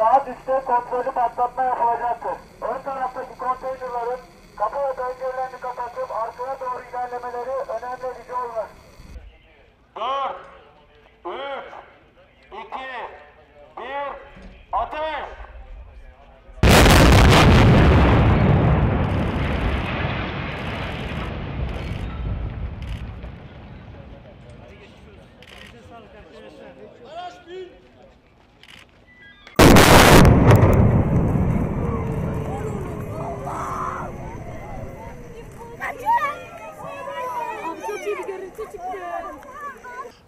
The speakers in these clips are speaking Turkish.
üstte kontrollü patlatma yapılacaktır. Ön taraftaki konteynerların kapı ve pencerelerini kapatıp arkaya doğru ilerlemeleri önemli rica olunur. 4, 3, 2, 1, ateş! Abi çok iyi bir görüntü çıktı.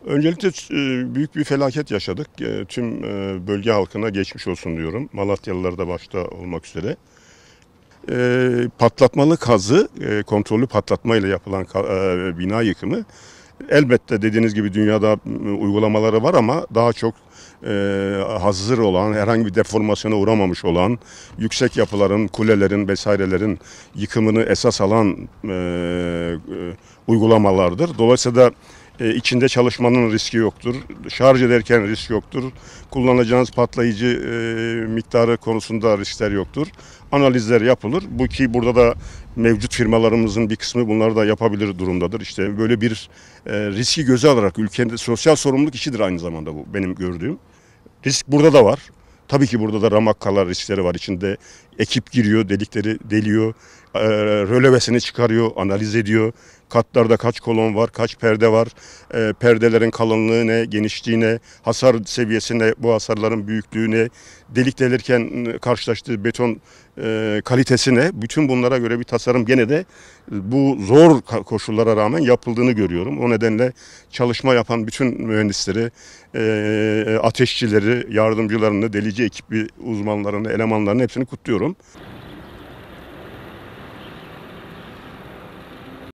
Öncelikle e, büyük bir felaket yaşadık. E, Tüm e, bölge halkına geçmiş olsun diyorum. Malatyalılar da başta olmak üzere. Patlatmalı kazı, kontrollü patlatmayla yapılan bina yıkımı elbette dediğiniz gibi dünyada uygulamaları var ama daha çok hazır olan, herhangi bir deformasyona uğramamış olan, yüksek yapıların, kulelerin vesairelerin yıkımını esas alan uygulamalardır. Dolayısıyla e, içinde çalışmanın riski yoktur. Şarj ederken risk yoktur. Kullanacağınız patlayıcı e, miktarı konusunda riskler yoktur. Analizler yapılır. Bu ki burada da mevcut firmalarımızın bir kısmı bunları da yapabilir durumdadır. İşte böyle bir e, riski göze alarak ülkenin sosyal sorumluluk işidir aynı zamanda bu benim gördüğüm. Risk burada da var. Tabii ki burada da ramakkalar riskleri var. İçinde ekip giriyor, delikleri deliyor, e, rölevesini çıkarıyor, analiz ediyor. Katlarda kaç kolon var, kaç perde var, e, perdelerin kalınlığı ne, genişliği ne, hasar seviyesi ne, bu hasarların büyüklüğü ne, delik delirken e, karşılaştığı beton e, kalitesi ne. Bütün bunlara göre bir tasarım gene de bu zor koşullara rağmen yapıldığını görüyorum. O nedenle çalışma yapan bütün mühendisleri, e, ateşçileri, yardımcılarını, delici ekibi uzmanlarını, elemanlarını hepsini kutluyorum.